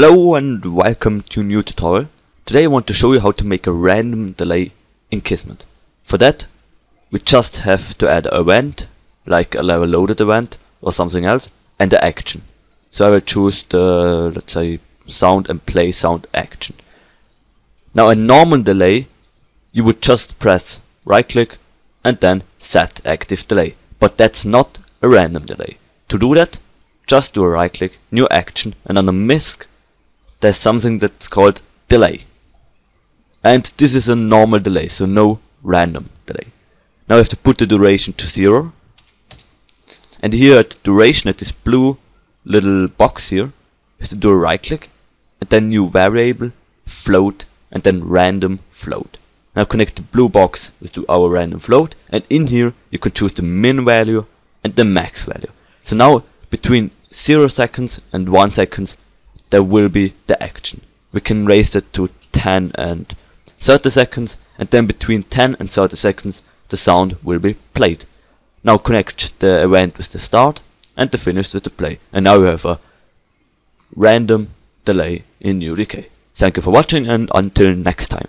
Hello and welcome to new tutorial. Today I want to show you how to make a random delay in Kismet. For that, we just have to add an event, like a level loaded event or something else, and the action. So I will choose the, let's say, sound and play sound action. Now a normal delay, you would just press right click and then set active delay. But that's not a random delay. To do that, just do a right click, new action, and under MISC, there's something that's called delay. And this is a normal delay, so no random delay. Now we have to put the duration to zero. And here at duration, at this blue little box here, we have to do a right click, and then new variable, float, and then random float. Now connect the blue box with our random float, and in here you can choose the min value and the max value. So now between 0 seconds and 1 seconds there will be the action. We can raise that to 10 and 30 seconds and then between 10 and 30 seconds the sound will be played. Now connect the event with the start and the finish with the play. And now you have a random delay in UDK. Thank you for watching and until next time.